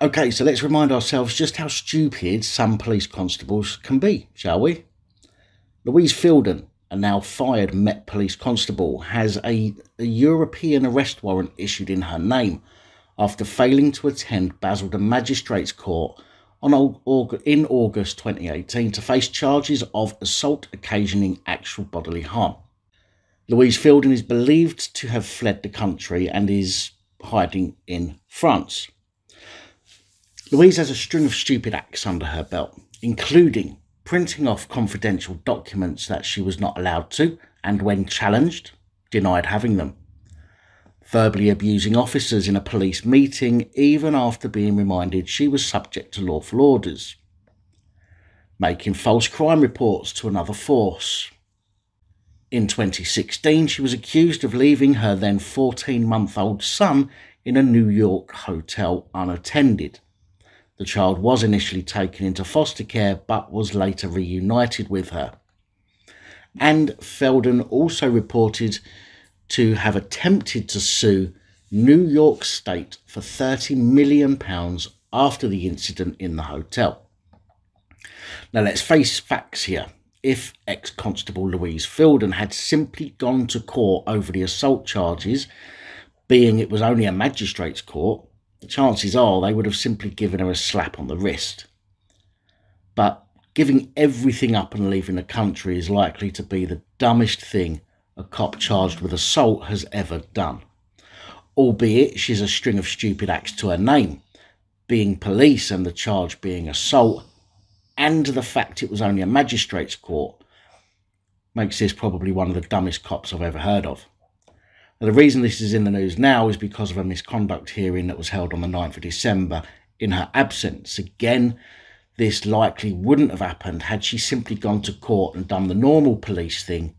Okay, so let's remind ourselves just how stupid some police constables can be, shall we? Louise Fielden, a now fired Met Police constable, has a, a European arrest warrant issued in her name after failing to attend Basildon Magistrates Court on, in August 2018 to face charges of assault occasioning actual bodily harm. Louise Fielden is believed to have fled the country and is hiding in France. Louise has a string of stupid acts under her belt, including printing off confidential documents that she was not allowed to, and when challenged, denied having them. Verbally abusing officers in a police meeting, even after being reminded she was subject to lawful orders. Making false crime reports to another force, in 2016, she was accused of leaving her then 14 month old son in a New York hotel unattended. The child was initially taken into foster care but was later reunited with her. And Fielden also reported to have attempted to sue New York State for £30 million after the incident in the hotel. Now let's face facts here if ex Constable Louise Fielden had simply gone to court over the assault charges, being it was only a magistrate's court, chances are they would have simply given her a slap on the wrist. But giving everything up and leaving the country is likely to be the dumbest thing a cop charged with assault has ever done. Albeit she's a string of stupid acts to her name, being police and the charge being assault and the fact it was only a magistrate's court makes this probably one of the dumbest cops I've ever heard of. Now, the reason this is in the news now is because of a misconduct hearing that was held on the 9th of December in her absence. Again, this likely wouldn't have happened had she simply gone to court and done the normal police thing,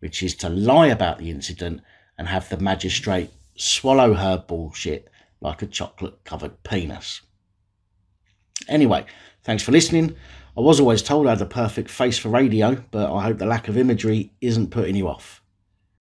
which is to lie about the incident and have the magistrate swallow her bullshit like a chocolate covered penis. Anyway, thanks for listening. I was always told I had the perfect face for radio, but I hope the lack of imagery isn't putting you off.